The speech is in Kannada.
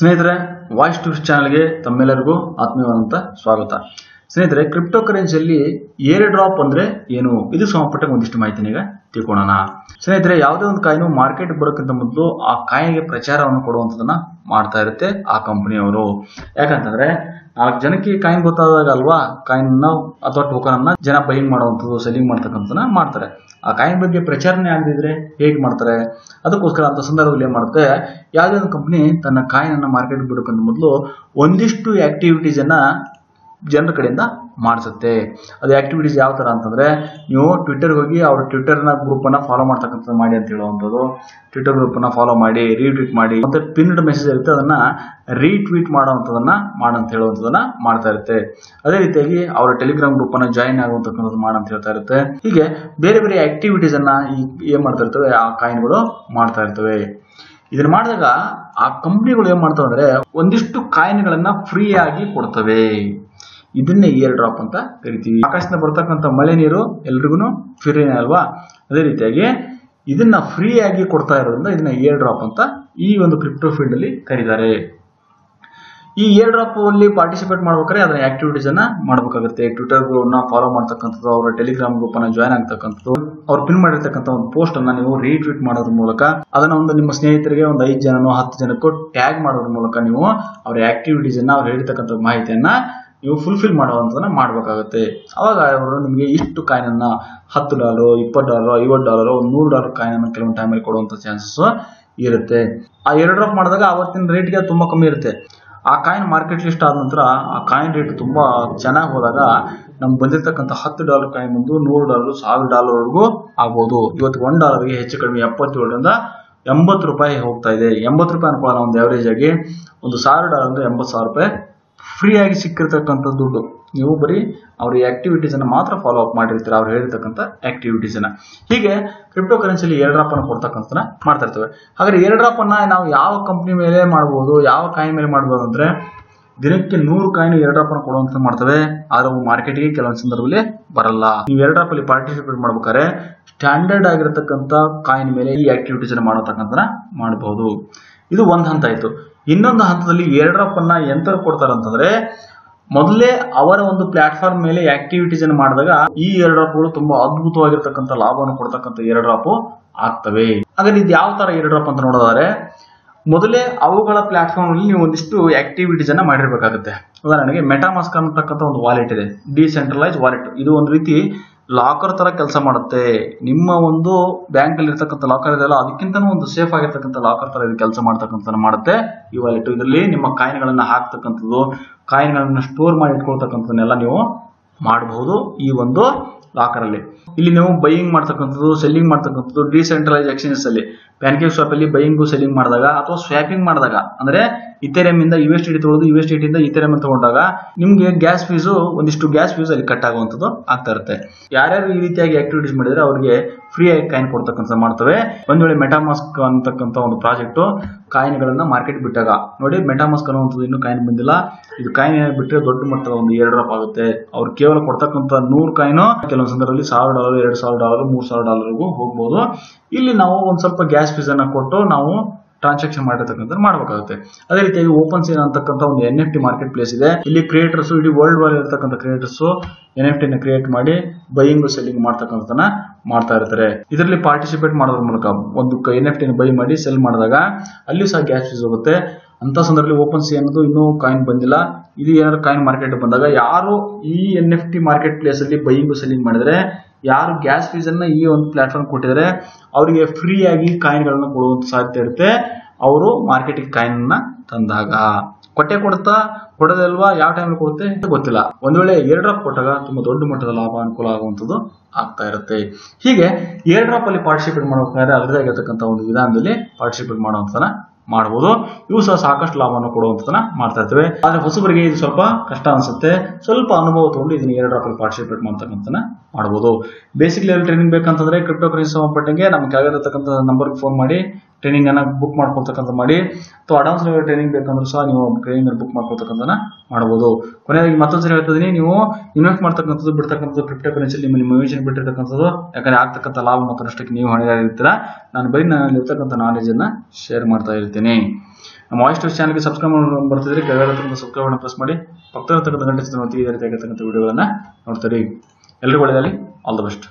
ಸ್ನೇಹಿತರೆ ವಾಯ್ಸ್ ಟೂರ್ಸ್ ಚಾನಲ್ಗೆ ತಮ್ಮೆಲ್ಲರಿಗೂ ಆತ್ಮೀಯವಾದಂಥ ಸ್ವಾಗತ. ಸ್ನೇಹಿತರೆ ಕ್ರಿಪ್ಟೋ ಕರೆನ್ಸಿಯಲ್ಲಿ ಏರ್ ಡ್ರಾಪ್ ಅಂದರೆ ಏನು? ಇದು ಸಂಬಂಧಪಟ್ಟ ಒಂದಿಷ್ಟು ಮಾಹಿತಿ ಈಗ ತಿಳ್ಕೊಳ್ಳೋಣ ಸ್ನೇಹಿತರೆ, ಯಾವುದೇ ಒಂದು ಕಾಯಿನು ಮಾರ್ಕೆಟ್ ಬರೋಕ್ಕಿಂತ ಮೊದಲು ಆ ಕಾಯಿಗೆ ಪ್ರಚಾರವನ್ನು ಕೊಡುವಂಥದ್ದನ್ನು ಮಾಡ್ತಾ ಇರುತ್ತೆ ಆ ಕಂಪನಿಯವರು ಯಾಕಂತಂದ್ರೆ ನಾಲ್ಕು ಜನಕ್ಕೆ ಕಾಯಿನ್ ಗೊತ್ತಾದಾಗ ಅಲ್ವಾ ಕಾಯಿನ್ ಅಥವಾ ಟೋಕನ್ ಅನ್ನ ಜನ ಬೈಂಗ್ ಮಾಡುವಂಥದ್ದು ಸೆಲ್ಲಿಂಗ್ ಮಾಡ್ತಕ್ಕಂಥದ್ದನ್ನ ಮಾಡ್ತಾರೆ. ಆ ಕಾಯಿನ್ ಬಗ್ಗೆ ಪ್ರಚಾರನೆ ಆಗದಿದ್ರೆ ಹೇಗೆ ಮಾಡ್ತಾರೆ? ಅದಕ್ಕೋಸ್ಕರ ಅಂತ ಸಂದರ್ಭದಲ್ಲಿ ಏನ್ ಮಾಡುತ್ತೆ? ಯಾವುದೇ ಒಂದು ಕಂಪನಿ ತನ್ನ ಕಾಯಿನ್ ಅನ್ನ ಮಾರ್ಕೆಟ್ ಬಿಡೋಕ್ಕಿಂತ ಮೊದಲು ಒಂದಿಷ್ಟು ಆಕ್ಟಿವಿಟೀಸ್ ಅನ್ನ ಜನರ ಕಡೆಯಿಂದ ಮಾಡಿಸುತ್ತೆ. ಅದು ಆಕ್ಟಿವಿಟೀಸ್ ಯಾವ ಥರ ಅಂತಂದರೆ, ನೀವು ಟ್ವಿಟ್ಟರ್ಗೆ ಹೋಗಿ ಅವ್ರ ಟ್ವಿಟರ್ನ ಗ್ರೂಪನ್ನು ಫಾಲೋ ಮಾಡ್ತಕ್ಕಂಥದ್ದು ಮಾಡಿ ಅಂತ ಹೇಳುವಂಥದ್ದು. ಟ್ವಿಟರ್ ಗ್ರೂಪನ್ನು ಫಾಲೋ ಮಾಡಿ ರೀಟ್ವೀಟ್ ಮಾಡಿ, ಮತ್ತು ಪಿನ್ಡ್ ಮೆಸೇಜ್ ಇರುತ್ತೆ ಅದನ್ನು ರೀಟ್ವೀಟ್ ಮಾಡೋವಂಥದ್ದನ್ನು ಮಾಡಂತ ಹೇಳುವಂಥದ್ದನ್ನು ಮಾಡ್ತಾ ಇರುತ್ತೆ. ಅದೇ ರೀತಿಯಾಗಿ ಅವರ ಟೆಲಿಗ್ರಾಮ್ ಗ್ರೂಪನ್ನು ಜಾಯಿನ್ ಆಗುವಂತಕ್ಕಂಥದ್ದು ಮಾಡಂತ ಹೇಳ್ತಾ ಇರುತ್ತೆ. ಹೀಗೆ ಬೇರೆ ಬೇರೆ ಆ್ಯಕ್ಟಿವಿಟೀಸನ್ನು ಈ ಏನು ಮಾಡ್ತಾ ಇರ್ತವೆ, ಆ ಕಾಯಿನ್ಗಳು ಮಾಡ್ತಾ ಇರ್ತವೆ. ಇದನ್ನ ಮಾಡಿದಾಗ ಆ ಕಂಪ್ನಿಗಳು ಏನ್ ಮಾಡ್ತವೆ ಅಂದ್ರೆ ಒಂದಿಷ್ಟು ಕಾಯಿನ್ಗಳನ್ನ ಫ್ರೀ ಆಗಿ ಕೊಡ್ತವೆ. ಇದನ್ನೇ ಏರ್ ಡ್ರಾಪ್ ಅಂತ ಕರಿತೀವಿ. ಆಕಾಶದಿಂದ ಬರ್ತಕ್ಕಂಥ ಮಳೆ ನೀರು ಎಲ್ರಿಗೂ ಫ್ರೀನೇ ಅಲ್ವಾ? ಅದೇ ರೀತಿಯಾಗಿ ಇದನ್ನ ಫ್ರೀ ಆಗಿ ಕೊಡ್ತಾ ಇರೋದ್ರಿಂದ ಇದನ್ನ ಏರ್ ಡ್ರಾಪ್ ಅಂತ ಈ ಒಂದು ಕ್ರಿಪ್ಟೋ ಫೀಲ್ಡ್ ಅಲ್ಲಿ ಕರೀತಾರೆ. ಈ ಏರ್ ಡ್ರಾಪ್ ಅಲ್ಲಿ ಪಾರ್ಟಿಸಿಪೇಟ್ ಮಾಡ್ಬೇಕಾದ್ರೆ ಅದರ ಆಕ್ಟಿವಿಟೀಸ್ ಅನ್ನ ಮಾಡಬೇಕಾಗುತ್ತೆ. ಟ್ವಿಟರ್ನ ಫಾಲೋ ಮಾಡ್ತಕ್ಕಂಥದ್ದು, ಅವರ ಟೆಲಿಗ್ರಾಮ್ ಗ್ರೂಪ್ ಅನ್ನ ಜಾಯ್ನ್ ಆಗ್ತಕ್ಕಂಥದ್ದು, ಅವ್ರು ಪಿನ್ ಮಾಡಿರ್ತಕ್ಕಂಥ ಒಂದು ಪೋಸ್ಟ್ ಅನ್ನ ನೀವು ರೀಟ್ವೀಟ್ ಮಾಡೋದ್ರ ಮೂಲಕ, ಅದನ್ನ ಒಂದು ನಿಮ್ಮ ಸ್ನೇಹಿತರಿಗೆ ಒಂದು ಐದು ಜನನೋ ಹತ್ತು ಜನಕ್ಕೂ ಟ್ಯಾಗ್ ಮಾಡೋದ್ರ ಮೂಲಕ ನೀವು ಅವರ ಆಕ್ಟಿವಿಟೀಸ್ ಅನ್ನ ಅವ್ರು ಹೇಳಿರ್ತಕ್ಕಂಥ ಮಾಹಿತಿಯನ್ನ ನೀವು ಫುಲ್ಫಿಲ್ ಮಾಡುವಂಥದ್ದನ್ನ ಮಾಡಬೇಕಾಗುತ್ತೆ. ಅವಾಗ ಅವರು ನಿಮಗೆ ಇಷ್ಟು ಕಾಯಿನನ್ನು ಹತ್ತು ಡಾಲರು ಇಪ್ಪತ್ತು ಡಾಲರು ಐವತ್ತು ಡಾಲರು ಒಂದು ನೂರು ಡಾಲರ್ ಕಾಯಿನನ್ನು ಕೆಲವೊಂದು ಟೈಮಲ್ಲಿ ಕೊಡುವಂಥ ಚಾನ್ಸಸ್ ಇರುತ್ತೆ. ಆ ಎರಡು ಡ್ರಾಪ್ ಮಾಡಿದಾಗ ಅವತ್ತಿನ ರೇಟ್ಗೆ ತುಂಬ ಕಮ್ಮಿ ಇರುತ್ತೆ. ಆ ಕಾಯಿನ್ ಮಾರ್ಕೆಟ್ ಲಿಸ್ಟ್ ಆದ ನಂತರ ಆ ಕಾಯಿನ್ ರೇಟ್ ತುಂಬ ಚೆನ್ನಾಗಿ ಹೋದಾಗ ನಮ್ಗೆ ಬಂದಿರತಕ್ಕಂಥ ಹತ್ತು ಡಾಲರ್ ಕಾಯಿನ್ ಬಂದು ನೂರು ಡಾಲರ್ ಸಾವಿರ ಡಾಲರ್ವರೆಗೂ ಆಗ್ಬೋದು. ಇವತ್ತು ಒಂದು ಡಾಲರ್ಗೆ ಹೆಚ್ಚು ಕಡಿಮೆ ಎಪ್ಪತ್ತೇಳರಿಂದ ಎಂಬತ್ತು ರೂಪಾಯಿ ಹೋಗ್ತಾ ಇದೆ. ಎಂಬತ್ತು ರೂಪಾಯಿ ಅನ್ಕೊಳ್ಳೋಣ ಒಂದು ಆವರೇಜ್ ಆಗಿ ಒಂದು ಸಾವಿರ ಡಾಲರ್ ಅಂದ್ರೆ ಎಂಬತ್ತು ಸಾವಿರ ರೂಪಾಯಿ ಫ್ರೀ ಆಗಿ ಸಿಕ್ಕಿರ್ತಕ್ಕಂಥ ದುಡ್ಡು ನೀವು ಬರೀ ಅವ್ರ ಆಕ್ಟಿವಿಟೀಸ್ ಅನ್ನ ಮಾತ್ರ ಫಾಲೋ ಅಪ್ ಮಾಡಿರ್ತೀರ, ಅವ್ರು ಹೇಳಿರ್ತಕ್ಕಂಥ ಆಕ್ಟಿವಿಟೀಸ್ ಅನ್ನ. ಹೀಗೆ ಕ್ರಿಪ್ಟೋ ಕರೆನ್ಸಿಲಿ ಏರ್ ಡ್ರಾಪ್ ಅನ್ನು ಕೊಡ್ತಕ್ಕಂಥ ಮಾಡ್ತಾ ಇರ್ತೇವೆ. ಹಾಗಾದ್ರೆ ಏರ್ ಡ್ರಾಪ್ ಅನ್ನ ನಾವು ಯಾವ ಕಂಪ್ನಿ ಮೇಲೆ ಮಾಡ್ಬೋದು, ಯಾವ ಕಾಯಿ ಮೇಲೆ ಮಾಡ್ಬೋದು ಅಂದ್ರೆ ದಿನಕ್ಕೆ ನೂರು ಕಾಯಿನ ಏರ್ ಡ್ರಾಪ್ ಅನ್ನು ಕೊಡುವಂತ ಮಾಡ್ತವೆ. ಆದರೆ ಅವು ಮಾರ್ಕೆಟ್ಗೆ ಕೆಲವೊಂದು ಸಂದರ್ಭದಲ್ಲಿ ಬರಲ್ಲ. ನೀವು ಏರ್ ಡ್ರಾಪ್ ಅಲ್ಲಿ ಪಾರ್ಟಿಸಿಪೇಟ್ ಮಾಡ್ಬೇಕಾದ್ರೆ ಸ್ಟ್ಯಾಂಡರ್ಡ್ ಆಗಿರತಕ್ಕಂಥ ಕಾಯಿನ್ ಮೇಲೆ ಈ ಆಕ್ಟಿವಿಟೀಸ್ ಅನ್ನು ಮಾಡತಕ್ಕಂಥ ಮಾಡಬಹುದು ಇದು ಒಂದು ಹಂತ ಆಯ್ತು. ಇನ್ನೊಂದು ಹಂತದಲ್ಲಿ ಏರ್ ಡ್ರಾಪ್ ಅನ್ನ ಎಂತ ಕೊಡ್ತಾರೆ ಅಂತಂದ್ರೆ, ಮೊದಲೇ ಅವರ ಒಂದು ಪ್ಲಾಟ್ಫಾರ್ಮ್ ಮೇಲೆ ಆಕ್ಟಿವಿಟೀಸ್ ಅನ್ನು ಮಾಡಿದಾಗ ಈ ಏರ್ ಡ್ರಾಪ್ಗಳು ತುಂಬಾ ಅದ್ಭುತವಾಗಿರ್ತಕ್ಕಂಥ ಲಾಭವನ್ನು ಕೊಡ್ತಕ್ಕಂಥ ಏರ್ ಡ್ರಾಪ್ ಆಗ್ತವೆ. ಹಾಗಾದ್ರೆ ಇದು ಯಾವ ತರ ಏರ್ ಡ್ರಾಪ್ ಅಂತ ನೋಡೋದಾದ್ರೆ, ಮೊದಲೇ ಅವುಗಳ ಪ್ಲಾಟ್ಫಾರ್ಮ್ ಅಲ್ಲಿ ನೀವು ಒಂದಿಷ್ಟು ಆಕ್ಟಿವಿಟೀಸ್ ಅನ್ನ ಮಾಡಿರ್ಬೇಕಾಗುತ್ತೆ. ಉದಾಹರಣೆಗೆ ಮೆಟಾಮಾಸ್ಕ್ ಅನ್ನತಕ್ಕಂಥ ಒಂದು ವಾಲೆಟ್ ಇದೆ. ಡಿಸೆಂಟ್ರಲೈಸ್ ವಾಲೆಟ್ ಇದು ಒಂದು ರೀತಿ ಲಾಕರ್ ತರ ಕೆಲಸ ಮಾಡುತ್ತೆ. ನಿಮ್ಮ ಒಂದು ಬ್ಯಾಂಕ್ ಅಲ್ಲಿ ಇರ್ತಕ್ಕಂಥ ಲಾಕರ್ ಇದೆಯಲ್ಲ ಅದಕ್ಕಿಂತ ಒಂದು ಸೇಫ್ ಆಗಿರ್ತಕ್ಕಂಥ ಲಾಕರ್ ತರ ಇದು ಕೆಲಸ ಮಾಡ್ತಕ್ಕಂಥ ಮಾಡುತ್ತೆ. ಈ ವಾಲೆಟ್ ಇದರಲ್ಲಿ ನಿಮ್ಮ ಕಾಯಿನ್ಗಳನ್ನ ಹಾಕ್ತಕ್ಕಂಥದ್ದು, ಕಾಯಿನ್ಗಳನ್ನ ಸ್ಟೋರ್ ಮಾಡಿ ಇಟ್ಕೊಳ್ತಕ್ಕಂಥದ್ದನ್ನೆಲ್ಲ ನೀವು ಮಾಡಬಹುದು. ಈ ಒಂದು ಲಾಕರ್ ಅಲ್ಲಿ ಇಲ್ಲಿ ನೀವು ಬೈಯಿಂಗ್ ಮಾಡ್ತಕ್ಕಂಥದ್ದು ಸೆಲ್ಲಿಂಗ್ ಮಾಡ್ತಕ್ಕಂಥದ್ದು ಡಿಸೆಂಟ್ರಲೈಸ್ ಎಕ್ಸ್ಚೇಂಜಸ್ ಅಲ್ಲಿ. ಪ್ಯಾನ್ಕೇಕ್ ಶಾಪ್ ಅಲ್ಲಿ ಬೈಯಿಂಗು ಸೆಲ್ಲಿಂಗ್ ಮಾಡಿದಾಗ ಅಥವಾ ಸ್ವಾಪಿಂಗ್ ಮಾಡಿದಾಗ, ಅಂದ್ರೆ ಇಥೆರಿಯಂ ಇಂದ ಯು ಎಸ್ ಟಿ ತಗೊಳ್ಳೋದು ಯು ಎಸ್ ಟಿ ಇಂದ ಇಥೆರಿಯಂ ತಗೊಂಡಾಗ ನಿಮ್ಗೆ ಗ್ಯಾಸ್ ಫೀಸು ಒಂದಿಷ್ಟು ಗ್ಯಾಸ್ ಫೀಸ್ ಅಲ್ಲಿ ಕಟ್ ಆಗುವಂಥದ್ದು ಆಗ್ತಾ ಇರುತ್ತೆ. ಯಾರ್ಯಾರು ಈ ರೀತಿಯಾಗಿ ಆಕ್ಟಿವಿಟೀಸ್ ಮಾಡಿದ್ರೆ ಅವರಿಗೆ ಫ್ರೀ ಆಗಿ ಕಾಯಿನ್ ಕೊಡ್ತಕ್ಕಂಥ ಮಾಡ್ತವೆ. ಒಂದ್ ವೇಳೆ ಮೆಟಾಮಾಸ್ಕ್ ಅಂತಕ್ಕಂಥ ಒಂದು ಪ್ರಾಜೆಕ್ಟ್ ಕಾಯಿನ್ಗಳನ್ನ ಮಾರ್ಕೆಟ್ ಬಿಟ್ಟಾಗ, ನೋಡಿ ಮೆಟಾಮಾಸ್ಕ್ ಅನ್ನುವಂಥದ್ದು ಇನ್ನೂ ಕಾಯಿನ್ ಬಂದಿಲ್ಲ. ಇದು ಕಾಯಿನ್ ಬಿಟ್ಟರೆ ದೊಡ್ಡ ಮಟ್ಟದ ಒಂದು ಎರಡು ಡ್ರಾಪ್ ಆಗುತ್ತೆ. ಅವ್ರು ಕೇವಲ ಕೊಡ್ತಕ್ಕಂಥ ನೂರು ಕಾಯಿನು ಕೆಲವೊಂದು ಸಂದರ್ಭದಲ್ಲಿ ಸಾವಿರ ಡಾಲರ್ ಎರಡು ಸಾವಿರ ಡಾಲರ್ ಮೂರು ಸಾವಿರ ಡಾಲರ್ಗೂ ಹೋಗ್ಬೋದು. ಇಲ್ಲಿ ನಾವು ಒಂದು ಸ್ವಲ್ಪ ಗ್ಯಾಸ್ ಫೀಸ್ ಅನ್ನ ಕೊಟ್ಟು ನಾವು ಟ್ರಾನ್ಸಾಕ್ಷನ್ ಮಾಡಿರ್ತಕ್ಕಂಥ ಮಾಡಬೇಕಾಗುತ್ತೆ. ಅದೇ ರೀತಿಯಾಗಿ ಓಪನ್ ಸೀನ್ ಅಂತಕ್ಕಂಥ ಒಂದು N F T marketplace ಇದೆ. ಇಲ್ಲಿ ಕ್ರಿಯೇಟರ್ಸ್ ಇಡೀ ವರ್ಲ್ಡ್ ವೈಡ್ ಇರ್ತಕ್ಕಂಥ ಕ್ರಿಯೇಟರ್ಸ್ ಎನ್ ಎಫ್ ಟಿನ ಕ್ರಿಯೇಟ್ ಮಾಡಿ ಬೈಯಿಂಗ್ ಸೆಲ್ಲಿಂಗ್ ಮಾಡ್ತಕ್ಕಂಥದನ್ನ ಮಾಡ್ತಾ ಇರ್ತಾರೆ. ಇದರಲ್ಲಿ ಪಾರ್ಟಿಸಿಪೇಟ್ ಮಾಡೋದ್ರ ಮೂಲಕ ಒಂದು ಎನ್ ಎಫ್ ಟಿನ ಬೈ ಮಾಡಿ ಸೆಲ್ ಮಾಡಿದಾಗ ಅಲ್ಲಿ ಸಹ ಗ್ಯಾಸ್ ಫೀಸ್ ಹೋಗುತ್ತೆ. ಅಂತ ಸಂದರ್ಭದಲ್ಲಿ ಓಪನ್ ಸಿ ಅನ್ನೋದು ಇನ್ನೂ ಕಾಯಿನ್ ಬಂದಿಲ್ಲ. ಇದು ಏನಾದ್ರು ಕಾಯಿನ್ ಮಾರ್ಕೆಟ್ ಬಂದಾಗ ಯಾರು ಈ N F T marketplace ಅಲ್ಲಿ ಬೈಯಿಂಗ್ ಸೆಲ್ಲಿಂಗ್ ಮಾಡಿದ್ರೆ, ಯಾರು ಗ್ಯಾಸ್ ಫೀಸ್ ಈ ಒಂದು ಪ್ಲಾಟ್ಫಾರ್ಮ್ ಕೊಟ್ಟಿದ್ರೆ, ಅವರಿಗೆ ಫ್ರೀ ಆಗಿ ಕಾಯಿನ್ಗಳನ್ನ ಕೊಡುವಂತ ಸಾಧ್ಯ ಇರುತ್ತೆ. ಅವರು ಮಾರ್ಕೆಟಿಗೆ ಕಾಯಿನ್ ಅನ್ನ ತಂದಾಗ. ಕೊಟ್ಟೆ ಕೊಡ್ತಾ ಕೊಡೋದಲ್ವಾ ಯಾವ ಟೈಮ್ ಕೊಡುತ್ತೆ ಅಂತ ಗೊತ್ತಿಲ್ಲ. ಒಂದ್ ವೇಳೆ ಏರ್ ಡ್ರಾಪ್ ಕೊಟ್ಟಾಗ ತುಂಬಾ ದೊಡ್ಡ ಮಟ್ಟದ ಲಾಭ ಅನುಕೂಲ ಆಗುವಂಥದ್ದು ಆಗ್ತಾ ಇರುತ್ತೆ. ಹೀಗೆ ಏರ್ ಡ್ರಾಪ್ ಅಲ್ಲಿ ಪಾರ್ಟಿಸಿಪೇಟ್ ಮಾಡಬೇಕಾದ್ರೆ ಅದರದೇ ಆಗಿರ್ತಕ್ಕಂಥ ಒಂದು ವಿಧಾನದಲ್ಲಿ ಪಾರ್ಟಿಸಿಪೇಟ್ ಮಾಡುವಂತನ ಮಾಡಬಹುದು ಇವು ಸಹ ಸಾಕಷ್ಟು ಲಾಭವನ್ನು ಕೊಡುವಂತದನ್ನ ಮಾಡ್ತಾ ಇರ್ತವೆ. ಆದ್ರೆ ಹೊಸಬರಿಗೆ ಇದು ಸ್ವಲ್ಪ ಕಷ್ಟ ಅನ್ಸುತ್ತೆ. ಸ್ವಲ್ಪ ಅನುಭವ ತಗೊಂಡು ಇದನ್ನ ಎರಡು ರಾಪಲ್ಲಿ ಪಾರ್ಟಿಸಿಪೇಟ್ ಮಾಡ್ತಕ್ಕಂಥ ಮಾಡಬಹುದು ಬೇಸಿಕ್ ಲೆವೆಲ್ ಟ್ರೈನಿಂಗ್ ಬೇಕಂತಂದ್ರೆ ಕ್ರಿಪ್ಟೋ ಕರೆನ್ಸಿ ಸಂಬಂಧಪಟ್ಟಂಗೆ ನಮ್ಗೆ ಕೆಳಗಿರತಕ್ಕಂಥ ನಂಬರ್ಗೆ ಫೋನ್ ಮಾಡಿ ಟ್ರೈನಿಂಗ್ ಅನ್ನ ಬುಕ್ ಮಾಡ್ಕೊಳ್ತಕ್ಕಂಥ ಮಾಡಿ, ಅಥವಾ ಅಡ್ವಾನ್ಸ್ ಲೆವೆಲ್ ಟ್ರೈನಿಂಗ್ ಬೇಕಂದ್ರೆ ಸಹ ನೀವು ಟ್ರೈನಿಂಗ್ ಬುಕ್ ಮಾಡ್ಕೊಳ್ತಕ್ಕಂಥ ಮಾಡಬಹುದು ಕೊನೆಯಾಗಿ ಮತ್ತೊಂದ್ಸರಿ ಹೇಳ್ತಿದ್ದೀನಿ ನೀವು ಇನ್ವೆಸ್ಟ್ ಮಾಡ್ತಕ್ಕಂಥದ್ದು, ಬಿಡ್ತಕ್ಕಂಥದ್ದು ಕ್ರಿಪ್ಟೋ ಕರೆನ್ಸಿ ನಿಮ್ಮ ನಿಮ್ಮ ಯೋಜನೆ ಬಿಟ್ಟಿರ್ತಕ್ಕಂಥದ್ದು, ಯಾಕಂದ್ರೆ ಆಗ್ತಕ್ಕಂಥ ಲಾಭ ಮತ್ತು ನಷ್ಟಕ್ಕೆ ನೀವು ಹೊಣೆಗಾರಿರ್ತೀರಾ? ನಾನು ಬರೀ ನಾನು ಇರ್ತಕ್ಕಂಥ ನಾಲೆಜ್ ಅನ್ನ ಶೇರ್ ಮಾಡ್ತಾ ಇರ್ತೀನಿ. ನಮ್ಮ ವಾಯ್ಸ್ ಟೂಸ್ ಚಾನಲ್ಗೆ ಸಬ್ಸ್ಕ್ರೈಬ್ ಬರ್ತಿದ್ರೆ ಕೆಳಗಡೆ ಸಬ್ಸ್ಕ್ರೈಬ್ ಪ್ರೆಸ್ ಮಾಡಿ ಪಕ್ಕದ ಗಂಟೆ ಚಿತ್ರ ಇದೇ ರೀತಿ ವಿಡಿಯೋಗಳನ್ನ ನೋಡ್ತೀರಿ. ಎಲ್ಲರಿಗೂ ಒಳ್ಳೆಯದಾಗಲಿ ಆಲ್ ದ ಬೆಸ್ಟ್